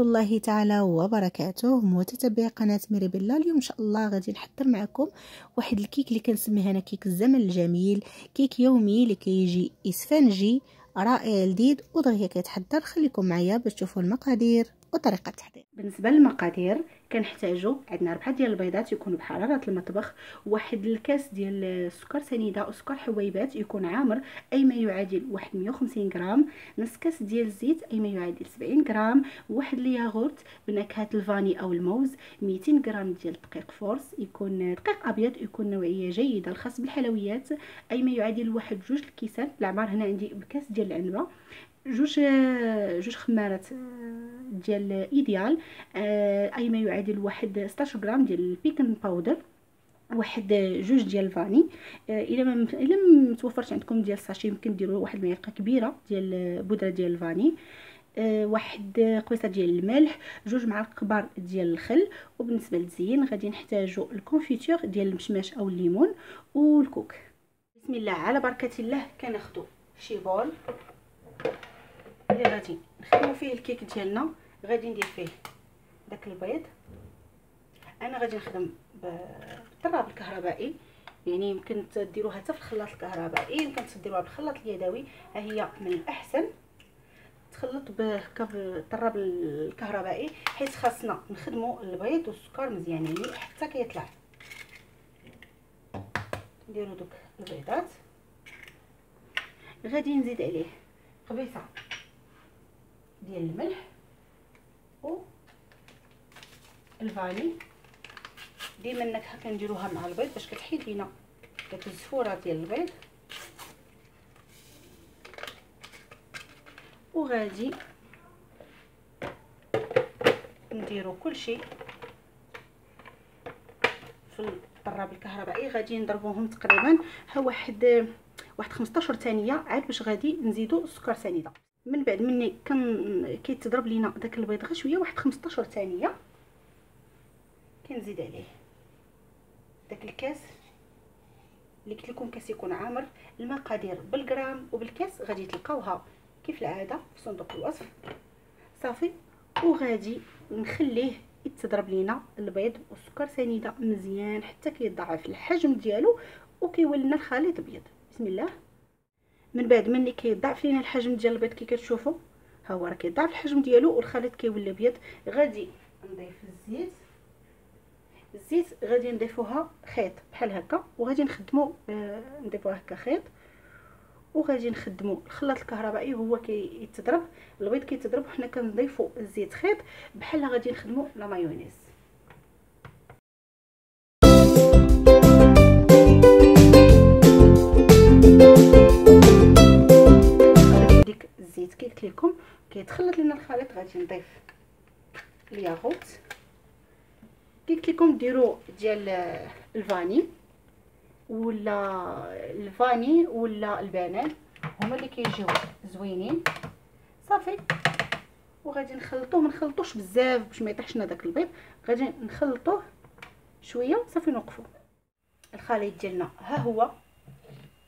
الله تعالى وبركاته. متتبعي قناة ميريبيلا اليوم إن شاء الله غادي نحضر معكم واحد الكيك اللي كنسميه أنا كيك الزمن الجميل كيك يومي اللي كيجي إسفنجي رائع لذيذ ودغيا كيتحضر خليكم معايا باش تشوفوا المقادير. وطريقة التحضير بالنسبة للمقادير كنحتاجوا عندنا ربعة ديال البيضات يكونوا بحراره المطبخ واحد الكاس ديال السكر سنيدة وسكر حويبات يكون عامر أي ما يعادل واحد 150 غرام نص كاس ديال الزيت أي ما يعادل 70 غرام واحد الياغورت بنكهة ال vanille أو الموز 200 غرام ديال الدقيق force يكون دقيق أبيض يكون نوعية جيدة الخاص بالحلويات أي ما يعادل واحد جوج الكيسان العمار هنا عندي بكاس ديال العنبة. جوج جوج خمارات ديال إيديال أي ما يعادل واحد 16 غرام ديال ال baking powder واحد جوج ديال ال vanille. إلا ما إلا متوفرش عندكم ديال ال sachet يمكن ديروا واحد المعلقة كبيرة ديال بودرة ديال ال vanille. واحد قويصة ديال الملح جوج معالق كبار ديال الخل. وبالنسبة للزين غادي نحتاجوا ال confiture ديال المشماش أو الليمون والكوك. بسم الله على بركة الله كناخذوا شي bol. اللي غادي نخدمو فيه الكيك ديالنا غادي ندير فيه داك البيض. أنا غادي نخدم بالطراب الكهربائي يعني يمكن تديروها حتى في الخلاط الكهربائي يمكن تديروها بالخلاط اليدوي. ها هي من الأحسن. تخلط بالطراب الكهربائي حيت خاصنا نخدمو البيض والسكر مزيان يعني حتى كيطلع. نديرو دوك البيضات. غادي نزيد عليه قبيصة. ديال الملح و الفاني. ديما النكهه كنديروها مع البيض باش كتحيد لينا داك الزفورة ديال البيض. وغادي نديرو كلشي في الطراب الكهربائي. غادي نضربوهم تقريبا ها واحد واحد 15 ثانية عاد باش غادي نزيدو السكر سنيدة. من بعد مني كان كيتضرب لينا داك البيض غير شوية واحد 15 ثانية. كنزيد عليه. داك الكاس اللي قلت لكم كاس يكون عامر المقادير بالغرام وبالكاس غادي تلقاوها كيف العادة في صندوق الوصف. صافي وغادي نخليه يتضرب لينا البيض والسكر سنيدة مزيان حتى كيضاعف الحجم ديالو وكيولي لنا الخليط ابيض بسم الله. من بعد ملي كيضاعف لينا الحجم ديال البيض كي كتشوفوا ها هو راه كيضاعف الحجم ديالو والخليط كيولي ابيض غادي نضيف الزيت. الزيت غادي نضيفوها خيط بحال هكا وغادي نخدمو آه نضيفوها هكا خيط. وغادي نخدمو الخلاط الكهربائي هو كيتضرب البيض كيتضرب وحنا كنضيفو الزيت خيط. بحال غادي نخدمو لا مايونيز. قلت لكم كيتخلط لنا الخليط غادي نضيف الياغورت كي قلت لكم ديروا ديال الفاني ولا الفاني ولا البنان هما اللي كيجيو زوينين. صافي. وغادي نخلطوه ما نخلطوش بزاف باش ما يطيحش لنا داك البيض. غادي نخلطوه شوية صافي نوقفوا الخليط ديالنا ها هو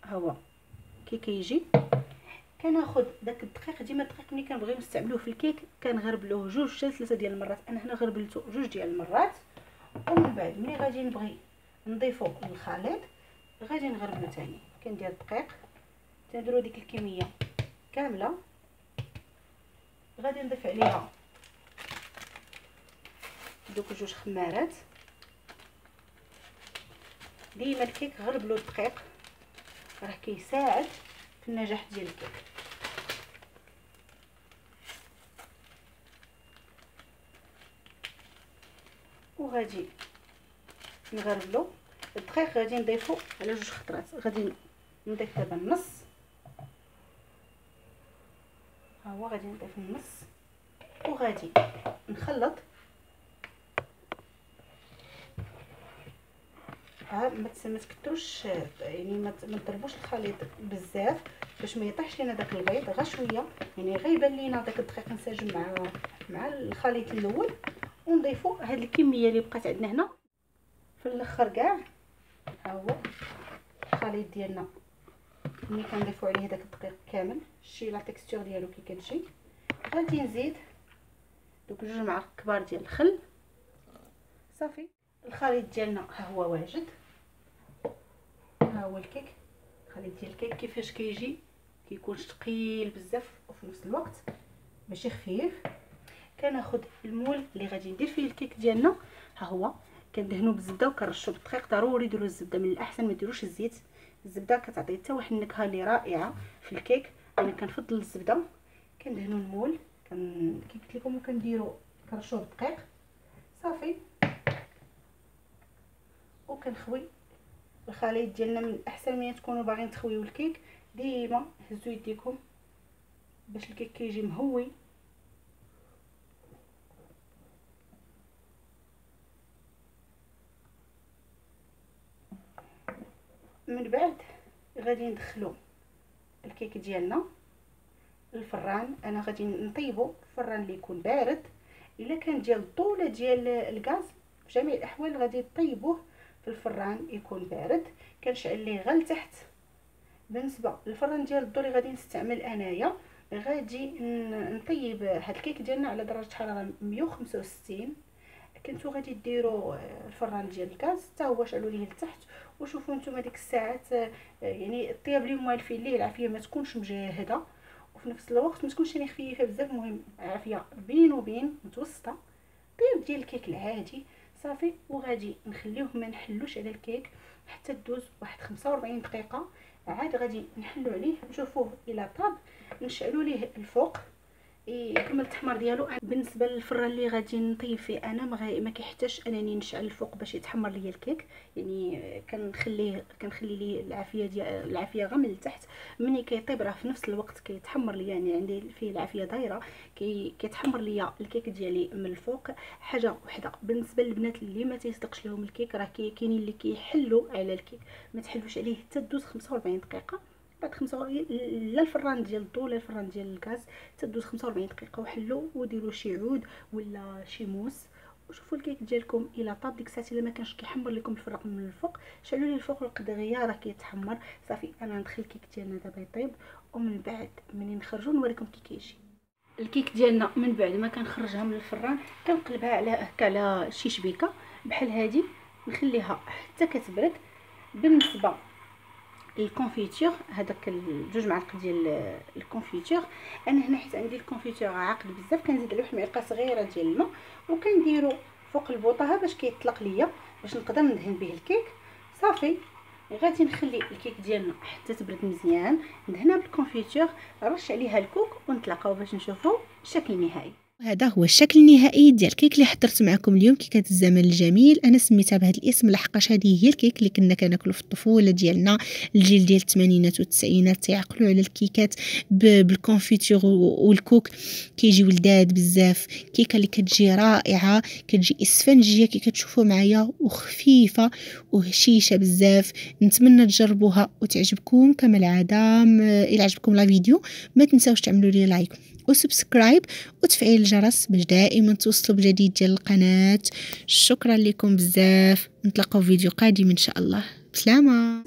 ها هو. كي كيجي كناخذ داك الدقيق ديما الدقيق ملي كنبغيو نستعملوه في الكيك كنغربلوه جوج حتى ثلاثة ديال المرات. أنا هنا غربلته جوج ديال المرات. ومن بعد ملي غادي نبغي نضيفو للخليط غادي نغربلو ثاني كندير الدقيق. تنديرو ديك الكمية كاملة. غادي نضيف عليها دوك جوج خمارات. ديما الكيك غربلو الدقيق. راه كيساعد في النجاح ديال الكيك. وغادي نغربلو الدقيق غادي نضيفو على جوج خطرات. غادي نضيف دابا النص. ها هو غادي نضيف النص. وغادي نخلط. ها ما تكتروش يعني ما تضربوش الخليط بزاف باش ما يطيحش لينا داك البيض. غير شوية. يعني غير يبان لينا داك الدقيق انسجم مع مع الخليط الأول. ونضيفو هاد الكمية اللي بقات عندنا هنا. في الأخر كاع ها هو الخليط ديالنا. ملي كنضيفو عليه داك الدقيق كامل شتي la texture ديالو كي كتجي غادي نزيد دوك جوج معالق كبار ديال الخل. صافي. الخليط ديالنا ها هو واجد. ها هو الكيك. الخليط ديال الكيك كيفاش كيجي؟ كيكون ثقيل بزاف وفي نفس الوقت ماشي خفيف. كناخذ ال moule اللي غادي ندير فيه الكيك ديالنا. ها هو. كندهنو بالزبدة وكنرشو بالدقيق ضروري. ديروا الزبدة من الأحسن ما ديروش الزيت. الزبدة كتعطي حتى واحد النكهة اللي رائعة في الكيك. أنا كنفضل الزبدة. كندهنو ال moule. كن كي قلت لكم كنديروا كنرشوه بالدقيق صافي. وكنخوي. الخليط ديالنا من الأحسن ملي تكونوا باغيين تخويو الكيك. ديما هزوا يديكم باش الكيك كيجي مهوي. من بعد غادي ندخلو الكيك ديالنا الفران. أنا غادي نطيبو الفران اللي يكون بارد. إلا كان ديال الضو ولا ديال الغاز في جميع الأحوال غادي طيبوه في الفران يكون بارد. كنشعل ليه غير لتحت. بالنسبة للفران ديال الضو اللي غادي نستعمل أنايا غادي نطيب هاد الكيك ديالنا على درجة حرارة 165 كنتو غادي ديروا الفران ديال الغاز حتى هو شعلوا ليه لتحت وشوفوا نتوما ديك الساعات يعني الطياب اللي موالفين ليه العافيه ما تكونش مجهدة. وفي نفس الوقت ما تكونش يعني خفيفة بزاف المهم عافية بين وبين متوسطة. طيب ديال الكيك العادي صافي وغادي نخليوه ما نحلوش على الكيك حتى تدوز واحد 45 دقيقة. عاد غادي نحلو عليه نشوفوه إلى طاب نشعلو ليه الفوق. يكمل التحمر ديالو بالنسبة للفران اللي غادي نطيب فيه أنا ما, كيحتاجش أنني نشعل الفوق باش يتحمر ليا الكيك. يعني كنخليه كنخلي ليه العافية ديال العافية غير من التحت ملي كيطيب راه في نفس الوقت كيتحمر ليا يعني عندي فيه العافية دايرة. كي كيتحمر ليا الكيك ديالي من الفوق. حاجة وحدة بالنسبة للبنات اللي ما تيصدقش لهم الكيك راه كاينين اللي كيحلوا على الكيك. ما تحلوش عليه حتى دوز 45 دقيقة. بعد 45 لا الفران ديال الضو لا الفران ديال الغاز تدوز 45 دقيقة وحلو وديروا شي عود ولا شي موس. وشوفوا الكيك ديالكم إلى طاب. ديك الساعة إلا ما كانش كيحمر لكم الفرق من الفوق شعلوا ليه الفوق دغيا راه كيتحمر. صافي أنا ندخل الكيك ديالنا دابا يطيب ومن بعد ملي نخرجوا نوريكم كي كيجي. الكيك ديالنا من بعد ما كنخرجها من الفران كنقلبها على هكا على شي شبيكة بحال هذه نخليها حتى كتبرد. بالنسبة ال confiture هذاك جوج معالق ديال ال confiture. أنا هنا حيت عندي ال confiture عاقد بزاف كنزيد عليه واحد المعلقه صغيرة ديال الماء وكنديرو فوق البوطة باش كيطلق ليا باش نقدر ندهن به الكيك. صافي. غادي نخلي الكيك ديالنا حتى تبرد مزيان ندهنها بال confiture نرش عليها الكوك ونتلاقاو باش نشوفوا الشكل النهائي وهذا هو الشكل النهائي ديال الكيك اللي حضرت معكم اليوم كيكات الزمن الجميل. أنا سميتها بهذا الاسم لحقاش هذه هي الكيك اللي كنا كناكلو في الطفولة ديالنا. الجيل ديال الثمانينات والتسعينات تيعقلوا على الكيكات بال confiture والكوك. كيجيو لذاذ بزاف. كيكة اللي كتجي رائعة كتجي إسفنجية كي كتشوفوا معايا وخفيفة وهشيشة بزاف. نتمنى تجربوها وتعجبكم. كما العادة إلى عجبكم la vidéo ما تنساوش تعملوا لي like. و subscribe وتفعيل الجرس باش دائما توصلوا بجديد ديال القناة. شكرا لكم بزاف. نتلاقاو في فيديو قادم إن شاء الله. بسلامة.